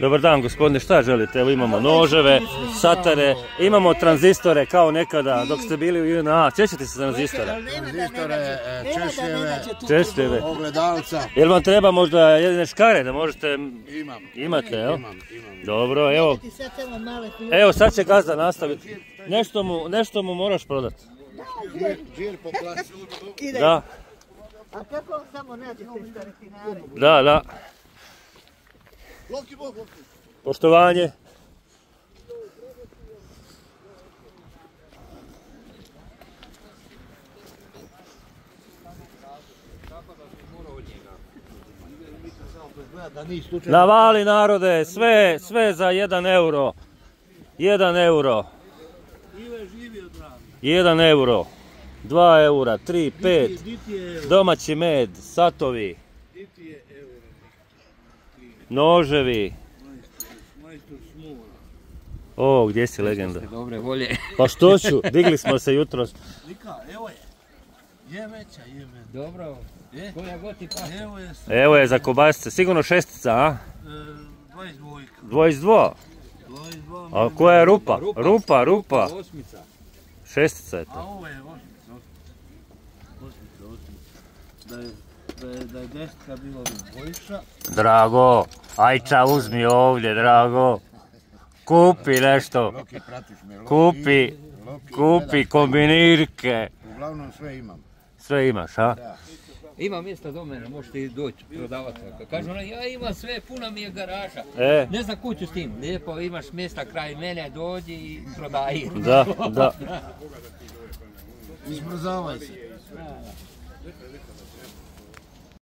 Dobar dan gospodine, šta želite? Evo imamo noževe, satare, imamo tranzistore kao nekada dok ste bili u JNA. Sjećate se tranzistora? Tranzistore, e, češljeve, Češljeve. ogledalca. Jel vam treba možda jedine škare da možete... Imam. Imate, jel? Imam, imam. Dobro, evo. Evo sad će gazda nastaviti. Nešto mu, nešto mu moraš prodati. Džir, po klasi. Da, A kako samo staretinare? da, da. Poštovanje. Navali narode, sve, sve za jedan euro. Jedan euro. Jedan euro. Dva eura, tri, pet. Domaći med, satovi. Noževi. O, gdje si legenda? Dobre volje. Pa što ću, digli smo se jutros. Lika, evo je. Je veća, je veća. Dobro. Je? Koja god ti pa. Evo je Evo je za kobasice, sigurno šestica, a? e, 22. Dvojstvo. 22. A koja je rupa? Rupa, rupa. Osmica. Šestica je A to. ovo je osmica, osmica. Osmica, osmica. Da je, da je, da je desetka bilo. Drago, ajča uzmi ovdje, Drago. Kupi nešto. Loki, pratiš me. Loki, Kupi, Loki, kupi kombinirke. Uglavnom sve imam. Sve imaš, a? Ima mjesta do mene, možete i doći prodavati. Kaže ona, ja imam sve, puna mi je garaža. E, Ne znam kuću s tim. Lijepo imaš mjesta kraj mene, dođi i prodaj. da, da. Izmrzavaj se.